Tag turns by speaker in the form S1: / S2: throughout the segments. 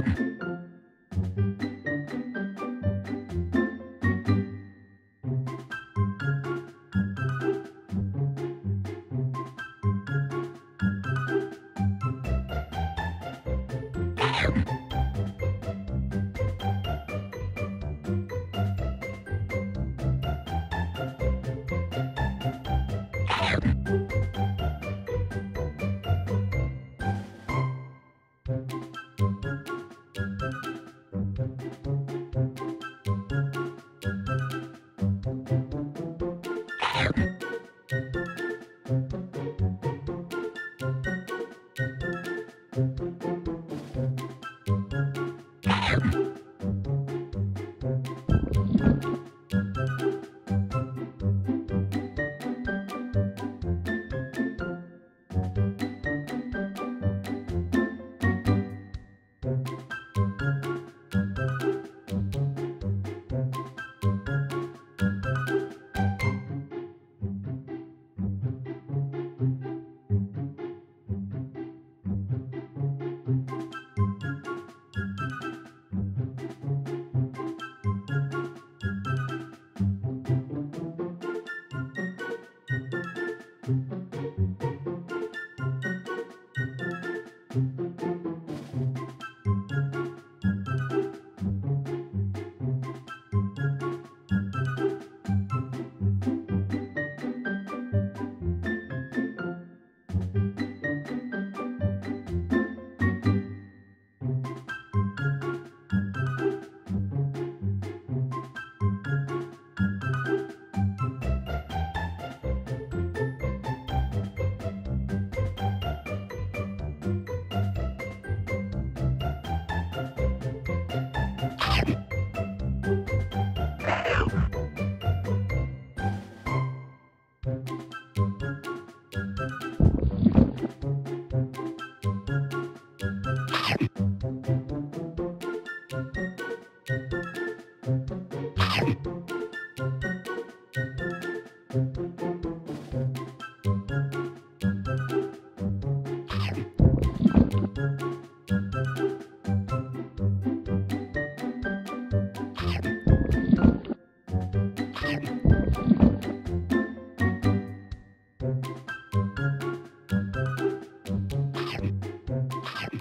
S1: you fire.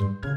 S1: thank you